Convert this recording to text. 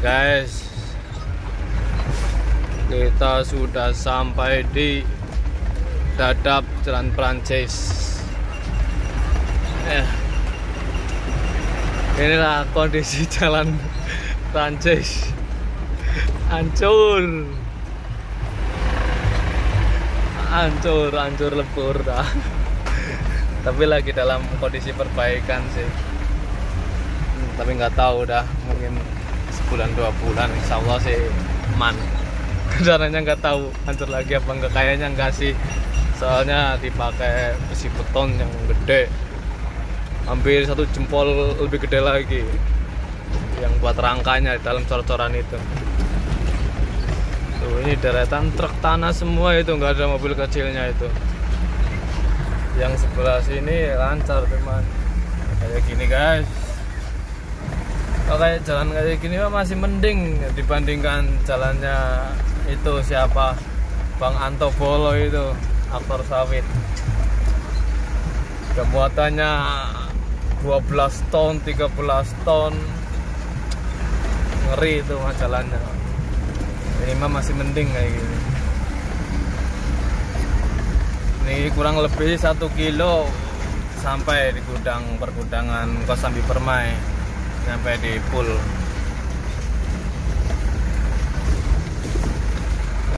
Guys. Kita sudah sampai di Dadap Jalan Prancis eh. Inilah kondisi jalan Prancis Hancur. Hancur, hancur lebur dah. Tapi lagi dalam kondisi perbaikan sih. Hmm, Tapi nggak tahu dah mungkin sebulan dua bulan insya Allah sih man. Kedarannya nggak tahu hancur lagi apa enggak kayaknya enggak sih. Soalnya dipakai besi beton yang gede. Hampir satu jempol lebih gede lagi yang buat rangkanya di dalam cor-coran itu. Tuh ini deretan truk tanah semua itu nggak ada mobil kecilnya itu. Yang sebelah sini lancar teman. Kayak gini guys kalau kayak jalan kayak gini mah masih mending dibandingkan jalannya itu siapa? Bang Anto Bolo itu aktor sawit. Kemuatannya 12 ton 13 ton. Ngeri itu mah jalannya. Ini mah masih mending kayak gini. Ini kurang lebih satu kilo sampai di gudang pergudangan Kosambi Permai sampai di pool